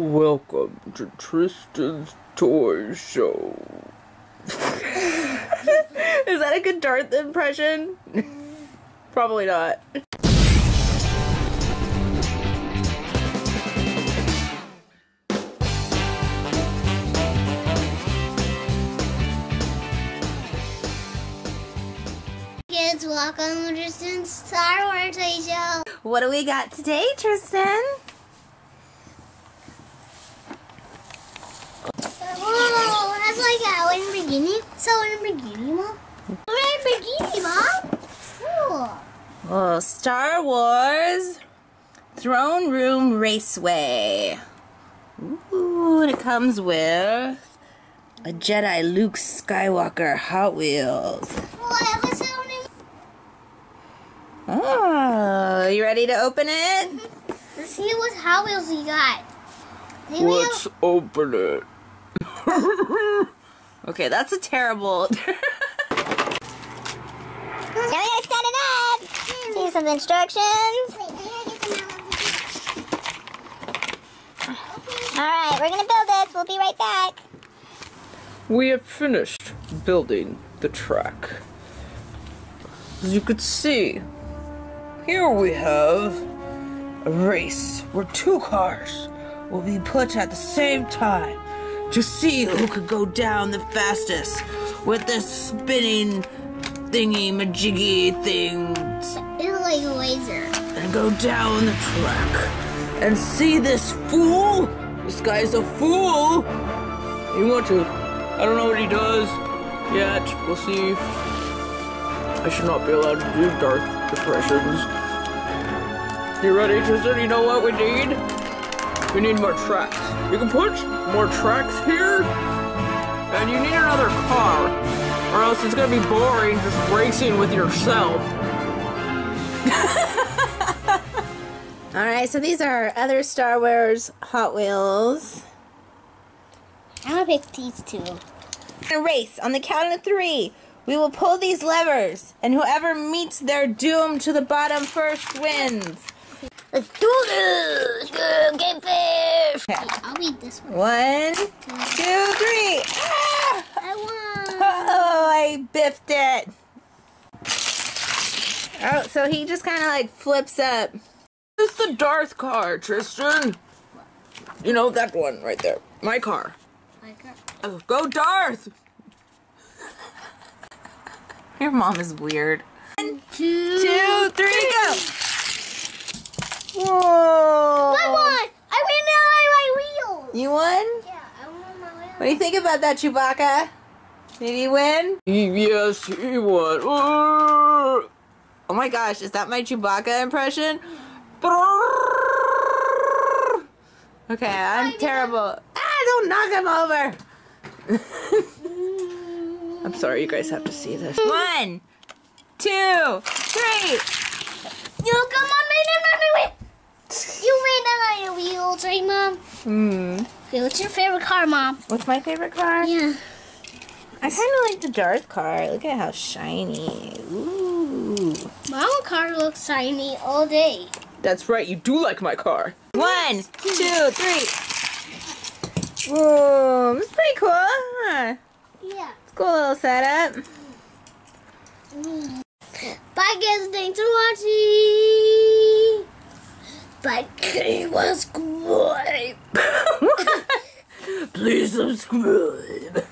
Welcome to Tristen's Toy Show. Is that a good Darth impression? Probably not. Kids, welcome to Tristen's Star Wars Toy Show. What do we got today, Tristen? Whoa, that's like a Lamborghini. So Lamborghini, Mom? Lamborghini, Mom? Cool. Oh, Star Wars Throne Room Raceway. Ooh, and it comes with a Jedi Luke Skywalker Hot Wheels. What was it? Oh, you ready to open it? Let's see what Hot Wheels you got. Maybe Let's open it. Okay, that's a terrible. Now we gotta set it up. See some instructions. Alright, we're gonna build this. We'll be right back. We have finished building the track. As you could see, here we have a race where two cars will be put at the same time to see who could go down the fastest with this spinning thingy majiggy thing It's like a laser. and go down the track and see this fool. This guy's a fool. You want to? I don't know what he does yet. We'll see. I should not be allowed to do dark depressions. You ready, Tristen? You know what we need? We need more tracks. You can put more tracks here, and you need another car, or else it's gonna be boring just racing with yourself. All right, so these are other Star Wars Hot Wheels. I'm gonna pick these two. A race on the count of three. We will pull these levers, and whoever meets their doom to the bottom first wins. Let's do this! Uh, Go, Get fish! Okay. I'll eat this one. One, two, three. Ah! I won! Oh, I biffed it. Oh, so he just kind of like flips up. It's the Darth car, Tristen. You know that one right there. My car. My car. Oh, go Darth! Your mom is weird. Two. Two, three, go. Whoa. I won! I ran out my wheels! You won? Yeah, I won my wheels. What do you think about that, Chewbacca? Did he win? Yes, he won. Oh my gosh, is that my Chewbacca impression? Okay, I'm terrible. Ah, don't knock him over. I'm sorry, you guys have to see this. One, two, three. You come on, made it, made it. You made your wheels, right, Mom? Hmm. Okay, what's your favorite car, Mom? What's my favorite car? Yeah. I kind of like the Darth car. Look at how shiny. Ooh. Mama car looks shiny all day. That's right, you do like my car. One, two, three. Whoa, it's pretty cool, huh? Yeah. It's a cool little setup. Bye guys, thanks for watching. Bye, was subscribe. Please subscribe. The boo boo.